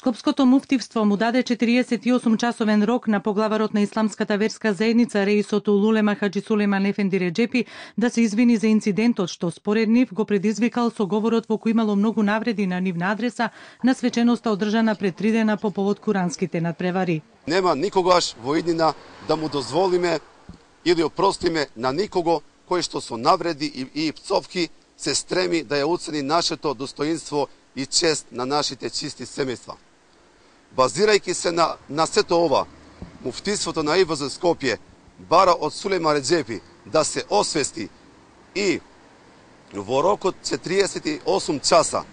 Скопското муфтивство му даде 48 часовен рок на поглаварот на исламската верска заедница Реисот Улулема Хаджи Сулейман Ефенди Реджепи да се извини за инцидентот што според нив го предизвикал со говорот во кој имало многу навреди на нивна адреса на свеченоста одржана пред три дена по повод куранските надпревари. Нема никогаш во иднина да му дозволиме или опростиме на никого кој што со навреди и, и пцовки се стреми да ја уцени нашето достоинство и чест на нашите чисти семејства. Базирајќи се на, на сето ова, муфтиството на ИВЗ Скопје бара од Сулейма Реджепи да се освести и во рокот 48 часа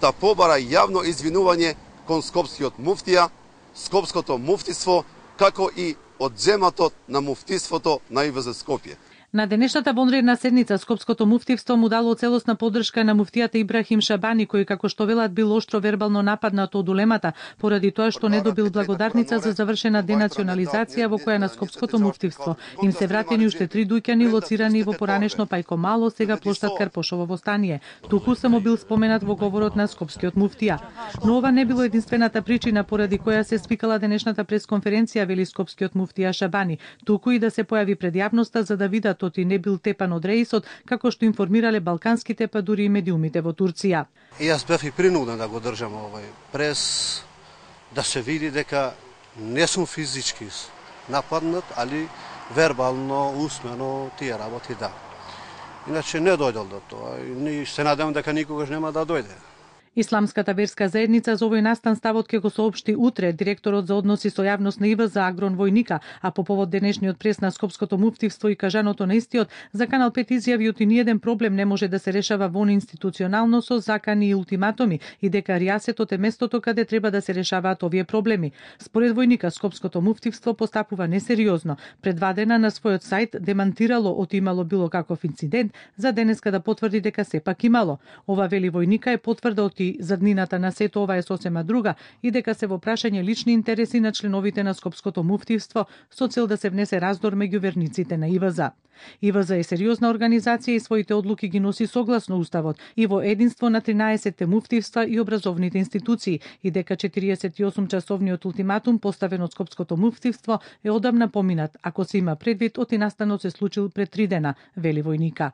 да побара јавно извинување кон Скопскиот муфтија, Скопското муфтиство, како и одзематот на муфтиството на ИВЗ Скопје. На денешната бонредна седница Скопското муфтивство му дало целосна подршка на муфтијата Ибрахим Шабани кој како што велат бил оштро вербално нападнат од улемата поради тоа што не добил благодарница за завршена денационализација во која на Скопското муфтивство им се вратени уште три дуќани лоцирани во поранешно Пајко Мало, сега плоштад Карпошово во Стание. Туку само бил споменат во говорот на Скопскиот муфтија. Но ова не било единствената причина поради која се свикала денешната пресконференција вели Скопскиот муфтија Шабани, туку и да се појави пред јавноста за да видат патот и не бил тепан од рейсот, како што информирале балканските па дури и медиумите во Турција. И јас бев и принуден да го држам овој прес, да се види дека не сум физички нападнат, али вербално, усмено, тие работи да. Иначе не дојдел до тоа и се надевам дека никогаш нема да дојде. Исламската верска заедница за овој настан ставот ќе го соопшти утре директорот за односи со јавност на ИВ за Агрон Војника, а по повод денешниот прес на Скопското муфтивство и кажаното на истиот, за Канал 5 изјави оти ниеден проблем не може да се решава вон институционално со закани и ултиматуми и дека Риасетот е местото каде треба да се решаваат овие проблеми. Според Војника, Скопското муфтивство постапува несериозно. Пред два дена на својот сајт демантирало оти имало било каков инцидент, за денеска да потврди дека сепак имало. Ова вели Војника е потврда од оти заднината на сето ова е сосема друга и дека се во прашање лични интереси на членовите на Скопското муфтивство со цел да се внесе раздор меѓу верниците на ИВЗ. ИВЗ е сериозна организација и своите одлуки ги носи согласно Уставот и во единство на 13 муфтивства и образовните институции и дека 48 часовниот ултиматум поставен од Скопското муфтивство е одамна поминат, ако се има предвид оти настанот се случил пред три дена, вели војника.